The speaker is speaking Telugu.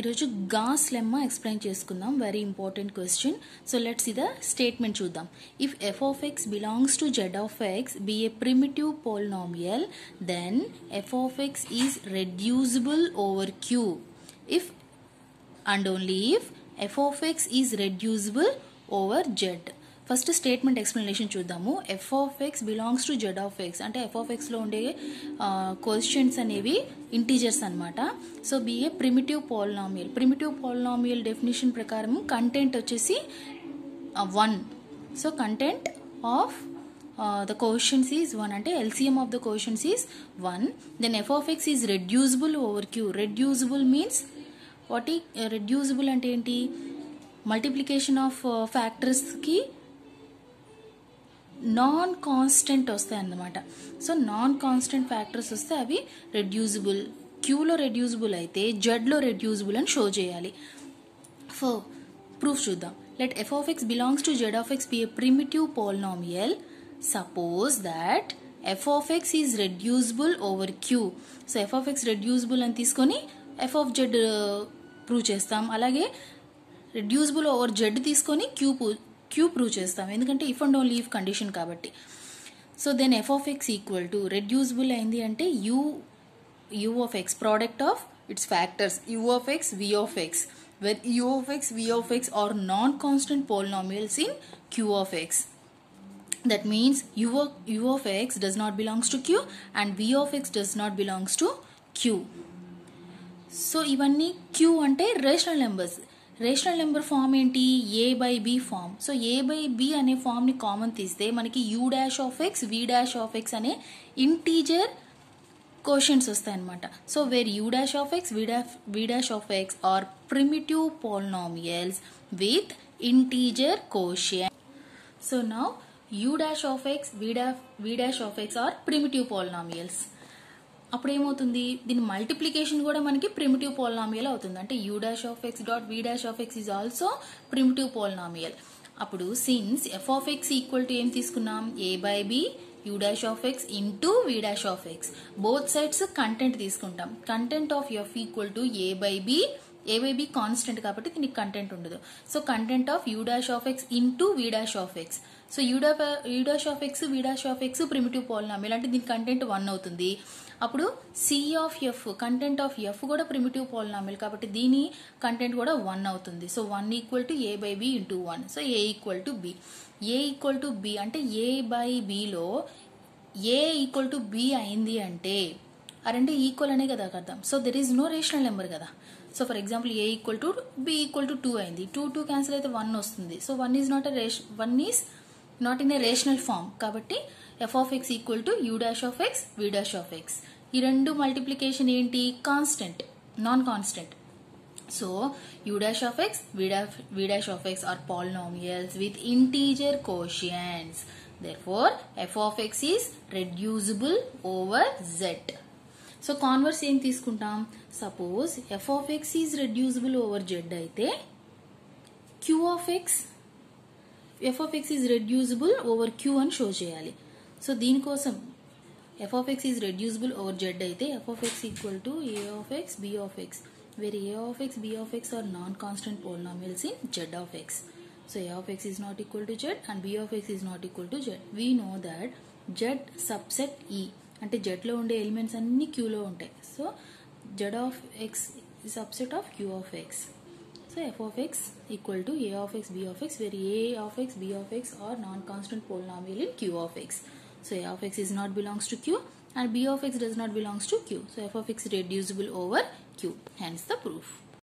ఈరోజు గాస్ లెమ్మ ఎక్స్ప్లెయిన్ చేసుకుందాం. Very important question so let's ఇది స్టేట్మెంట్ చూద్దాం. If f of x belongs to Z of x be a primitive polynomial then f of x is reducible over Q if and only if f of x is reducible over Z first statement explanation చూద్దాము. F of x belongs to Z of x అంటే ఎఫ్ ఆఫ్ ఎక్స్లో ఉండే క్వశ్చన్స్ అనేవి ఇంటీజర్స్ అనమాట so be a primitive polynomial primitive polynomial definition ప్రకారం కంటెంట్ వచ్చేసి one so content of the questions is one అంటే LCM of the questions is one then f of x is reducible over Q reducible means what ఈ రెడ్యూసిబుల్ అంటే ఏంటి? మల్టిప్లికేషన్ ఆఫ్ ఫ్యాక్టర్స్కి నాన్ కాన్స్టెంట్ వస్తాయి అన్నమాట. సో నాన్ కాన్స్టెంట్ ఫ్యాక్టర్స్ వస్తే అవి రెడ్యూసిబుల్ క్యూలో రెడ్యూసిబుల్ అయితే జెడ్లో రెడ్యూసిబుల్ అని షో చేయాలి. ఫో ప్రూఫ్ చూద్దాం. Let f of x belongs to Z of x be a primitive polynomial suppose that f of x is reducible over Q so f of x reducible అని తీసుకొని ఎఫ్ ఆఫ్ జెడ్ ప్రూవ్ చేస్తాం. అలాగే రెడ్యూసిబుల్ ఓవర్ జెడ్ తీసుకొని క్యూ క్యూ ప్రూవ్ చేస్తాం. ఎందుకంటే if and only if condition కాబట్టి. So then f of x equal to reducible అయింది అంటే u u of x product of its factors u of x v of x where u of x v x are non constant polynomials in Q of x that means u of, u of x does not belongs to q and v of x does not belongs to q. So ఇవన్నీ క్యూ అంటే rational numbers rational number form ఏంటి? A by b form. So a by b అనే ఫామ్ని కామన్ తీస్తే మనకి u dash of x v dash of x అనే ఇంటీజర్ క్వశ్చన్స్ వస్తాయన్నమాట. So where u dash of x v dash of x are primitive polynomials with integer question so now u dash of x v dash of x are primitive are అప్పుడు ఏమవుతుంది దీని మల్టిప్లికేషన్ కూడా మనకి ప్రిమిటివ్ పోలినామియల్ అవుతుంది. అంటే u dash of x dot v dash of x is also primitive polynomial అప్పుడు since f of x equal to ఏం తీసుకున్నాం? A by b u dash of x into v dash of x both sides content తీసుకుంటాం. Content of f equal to a by b a b constant కాబట్టి దీనికి కంటెంట్ ఉండదు. So content of u dash of x into v dash of x so u u dash of x v dash of x primitive polynomial అంటే దీని కంటెంట్ వన్ అవుతుంది. అప్పుడు C of f content of f కూడా ప్రిమిటివ్ పోలినామియల్ కాబట్టి దీని కంటెంట్ కూడా వన్ అవుతుంది. So one equal to a by b into one so a equal to b a equal to b అంటే ఏ బై బిలో ఏ ఈక్వల్ టు బి అయింది అంటే ఆ రెండు ఈక్వల్ అనే కదా అర్థం. So there is no rational number కదా. So for example a equal to b equal to two అయింది. టూ టూ క్యాన్సిల్ అయితే వన్ వస్తుంది. So one is not a one is not in a rational form కాబట్టి f of x equal to u dash of x v dash of x ఈ రెండు మల్టిప్లికేషన్ ఏంటి? Constant non constant so u dash of x v dash of x are polynomials with integer coefficients therefore f of x is reducible over z. So converse ఏం తీసుకుంటాం? Suppose f of x is reducible over Z అయితే Q of x f of x is reducible over Q అని షో చేయాలి. సో దీనికోసం f of x is reducible over Z అయితే f of x equal to a of x b of x where a of x b of x are non constant polynomials in Z of x so a of x is not equal to Z and b of x is not equal to Z we know that Z subset ఈ అంటే జెడ్లో ఉండే ఎలిమెంట్స్ అన్ని క్యూలో ఉంటాయి. So Z of x subset of Q of x. So f of x equal to a of x b of x where a of x b of x are non constant polynomial in Q of x. So a of x is not belongs to Q and b of x does not belongs to q so f of x is reducible over q hence the proof.